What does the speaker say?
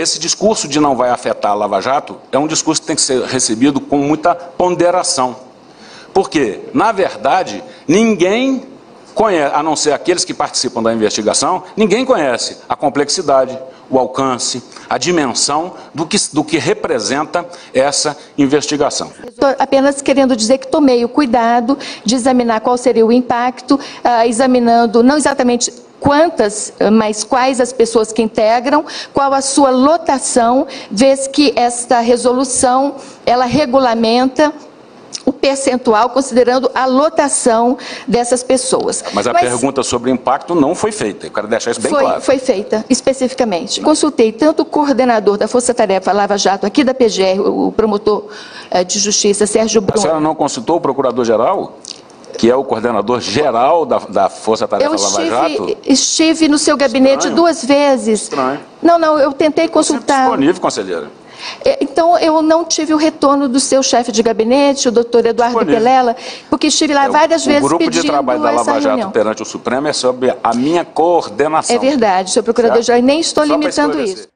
Esse discurso de não vai afetar a Lava Jato é um discurso que tem que ser recebido com muita ponderação. Porque, na verdade, ninguém conhece, a não ser aqueles que participam da investigação, ninguém conhece a complexidade, o alcance, a dimensão do que, do que representa essa investigação. Estou apenas querendo dizer que tomei o cuidado de examinar qual seria o impacto, ah, examinando não exatamente quantas, mas quais as pessoas que integram, qual a sua lotação, vez que esta resolução ela regulamenta o percentual considerando a lotação dessas pessoas. Mas a pergunta sobre o impacto não foi feita, eu quero deixar isso bem foi, claro. Foi feita, especificamente. Consultei tanto o coordenador da Força Tarefa Lava Jato aqui da PGR, o promotor eh, de justiça, Sérgio Bruno. A senhora não consultou o procurador-geral? Que é o coordenador geral da, da Força Tarefa Lava Jato? estive no seu gabinete Estranho. duas vezes. Estranho. Não, não, eu tentei consultar. disponível, conselheira. É, Então, eu não tive o retorno do seu chefe de gabinete, o doutor Eduardo Disponível. Pelela, porque estive lá É, várias vezes O grupo pedindo de trabalho da Lava Jato reunião. perante o Supremo é sobre a minha coordenação. É verdade, senhor procurador-geral, e nem estou Só limitando isso.